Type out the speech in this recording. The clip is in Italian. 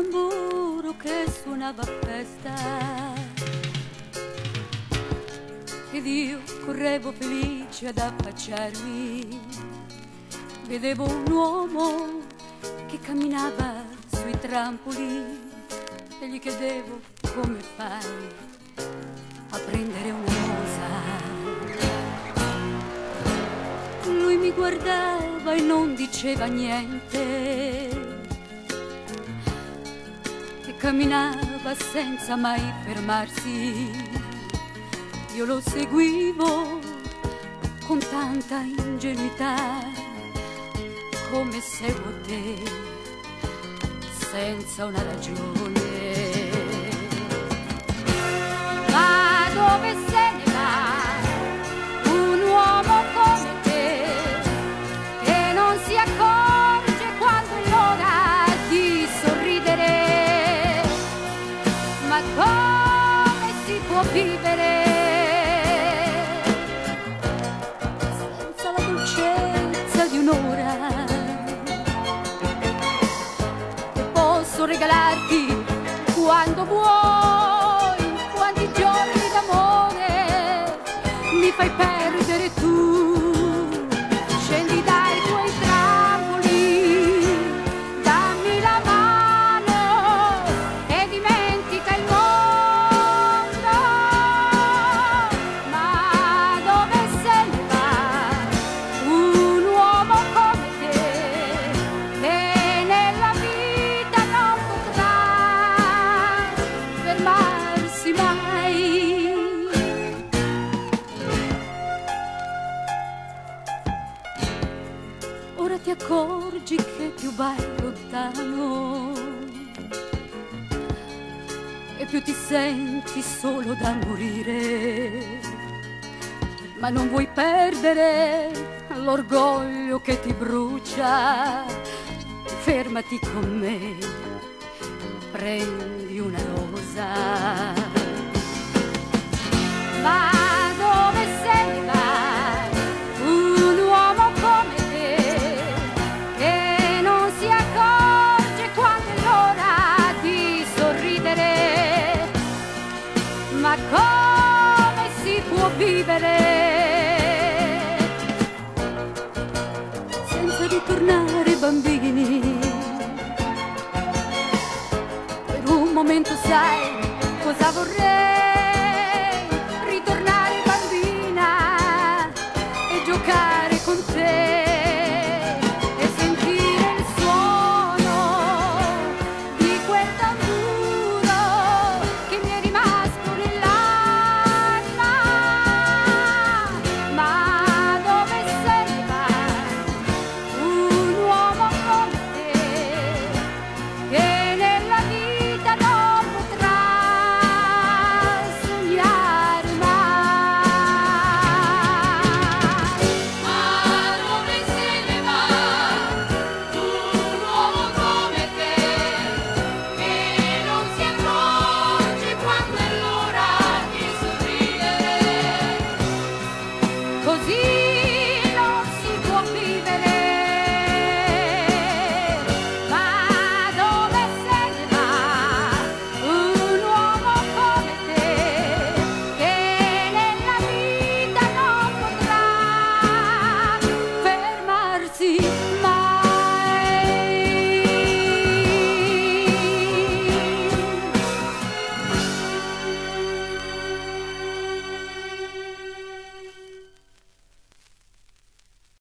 tamburo che suonava a festa. Ed io correvo felice ad affacciarmi. Vedevo un uomo che camminava sui trampoli e gli chiedevo come fai a prendere una rosa. Lui mi guardava e non diceva niente camminava senza mai fermarsi. Io lo seguivo con tanta ingenuità, come seguo te, senza una ragione. Vivere senza la dolcezza di un'ora. Che posso regalarti quando vuoi, quanti giorni d'amore mi fai perdere più vai lontano e più ti senti solo da morire. Ma non vuoi perdere l'orgoglio che ti brucia. Fermati con me, prendi una rosa. Ma vivere senza ritornare bambini? Per un momento sai cosa vorrei